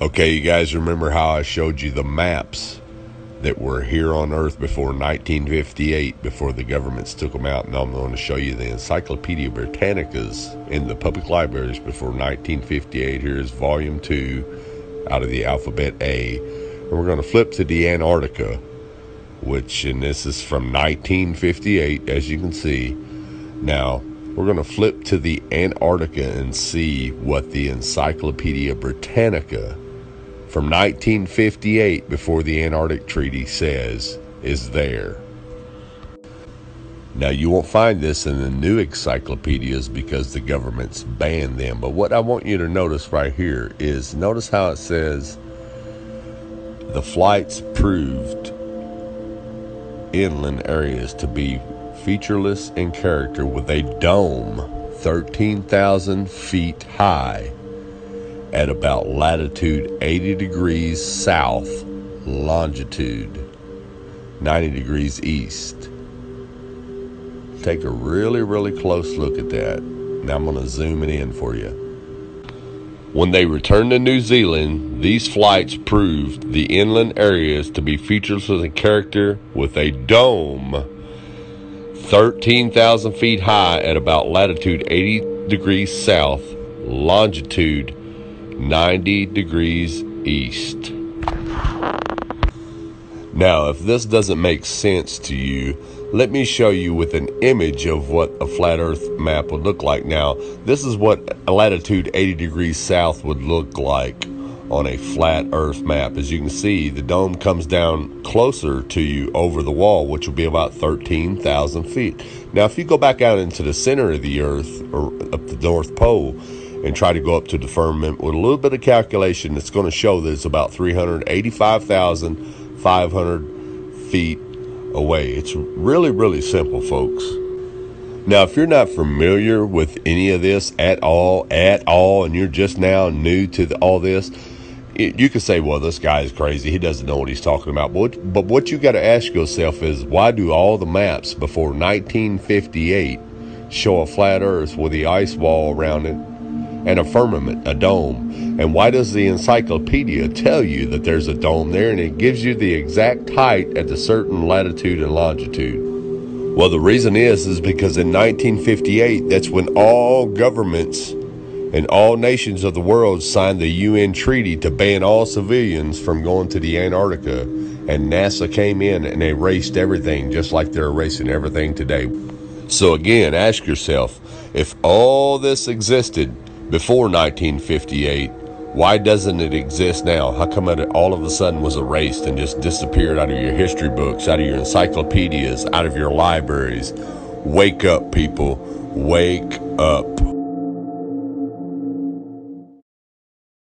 Okay, you guys remember how I showed you the maps that were here on Earth before 1958, before the governments took them out? And I'm going to show you the Encyclopedia Britannicas in the public libraries before 1958. Here's volume two out of the alphabet A. And we're going to flip to the Antarctica, which, and this is from 1958, as you can see. Now, we're going to flip to the Antarctica and see what the Encyclopedia Britannica from 1958 before the Antarctic Treaty says is there. Now, you won't find this in the new encyclopedias because the government's banned them. But what I want you to notice right here is notice how it says the flights proved inland areas to be featureless in character with a dome 13,000 feet high at about latitude 80 degrees south, longitude 90 degrees east. Take a really, really close look at that. Now I'm going to zoom it in for you. When they returned to New Zealand, these flights proved the inland areas to be featureless in character with a dome 13,000 feet high at about latitude 80 degrees south, longitude 90 degrees east. Now, if this doesn't make sense to you, let me show you with an image of what a flat earth map would look like. Now, this is what latitude 80 degrees south would look like on a flat earth map. As you can see, the dome comes down closer to you over the wall, which will be about 13,000 feet. Now, if you go back out into the center of the earth or up the North Pole, and try to go up to the firmament with a little bit of calculation it's going to show that it's about 385,500 feet away. It's really, really simple, folks. Now, if you're not familiar with any of this at all, at all, and you're just now new to the, all this, it, you could say, well, this guy is crazy. He doesn't know what he's talking about. But, but what you got to ask yourself is, why do all the maps before 1958 show a flat Earth with the ice wall around it and a firmament, a dome. And why does the encyclopedia tell you that there's a dome there and it gives you the exact height at a certain latitude and longitude? Well, the reason is is because in 1958, that's when all governments and all nations of the world signed the UN treaty to ban all civilians from going to the Antarctica. And NASA came in and erased everything just like they're erasing everything today. So again, ask yourself, if all this existed before 1958, why doesn't it exist now? How come it all of a sudden was erased and just disappeared out of your history books, out of your encyclopedias, out of your libraries? Wake up, people. Wake up.